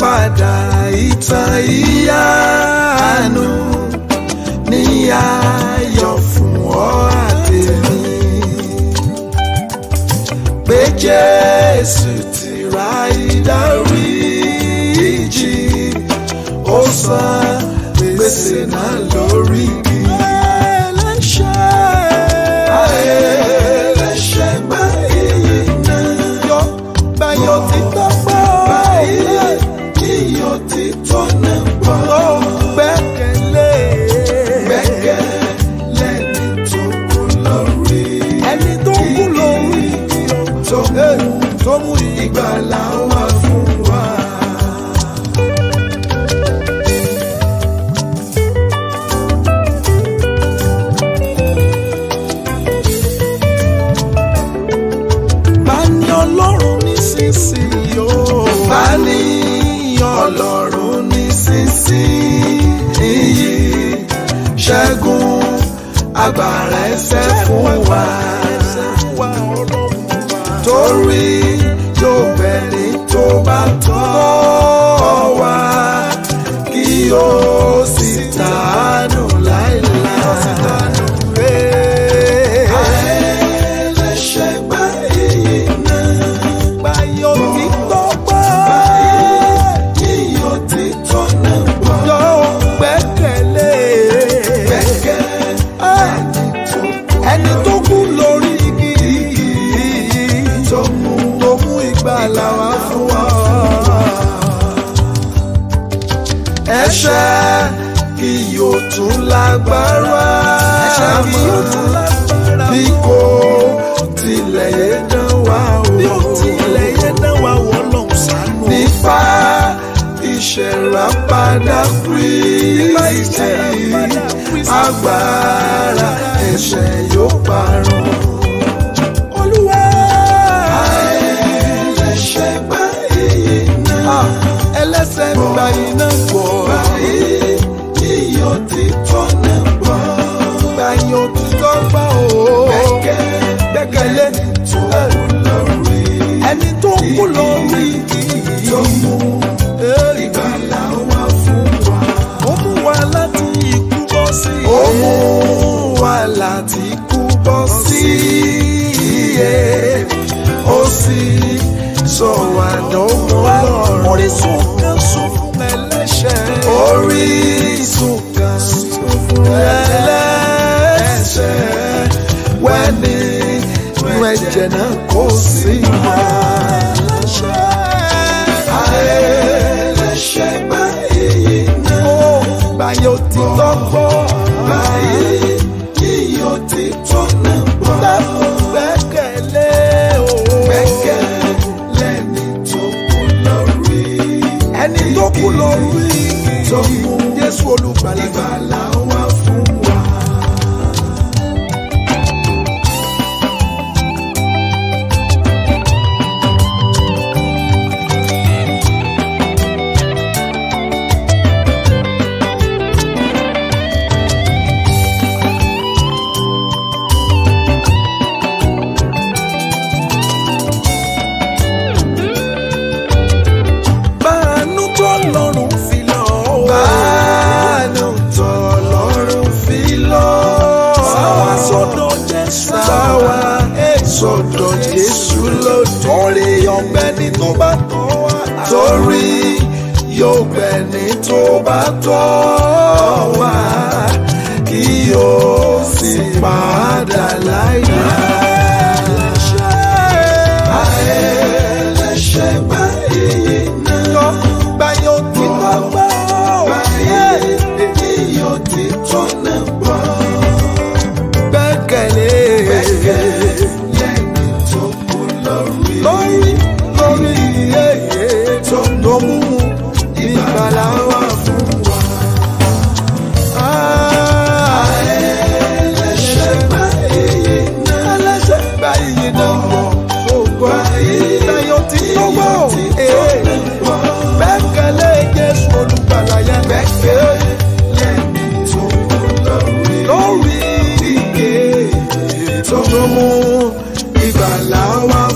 padà ìtàn níyà. Jésù ti ra ìdáríjì ó san gbèsè náà lórí mi. Báyọ̀ ti tọ́pọ̀ báyìí kí yóò ti tọ́. fani ọlọ́run ní sísí iyì ṣẹ́gun agbára ẹsẹ̀ fún wa. tún lágbára àmọ́ bí kò tilẹ̀ yé dán wá o. bí kò tilẹ̀ yé dán wá o ọlọ́run ṣàánú. nípa ìṣẹ̀rápadà Kristi agbára ẹ̀ṣẹ̀ yóò parun. way. Oh, see, so I don't know. Orísun kan fún ẹlẹ́ṣẹ̀ wẹ́ni ẹ̀jẹ̀ náà kò sí máa. Ayé lẹ́ṣẹ̀ gbá èyí náà. Báyọ̀ ti tọ́ bọ́. sọ́dọ̀ Jésù táwa eh, sọ́dọ̀ Jésù lòdì ọ̀rẹ́ ọ̀gbẹ́ni tó bá tọ́ wa torí yóò gbẹ̀ni tó bá tọ́ wa kí yóò sì padà láyà. mú ìgbàlà wá.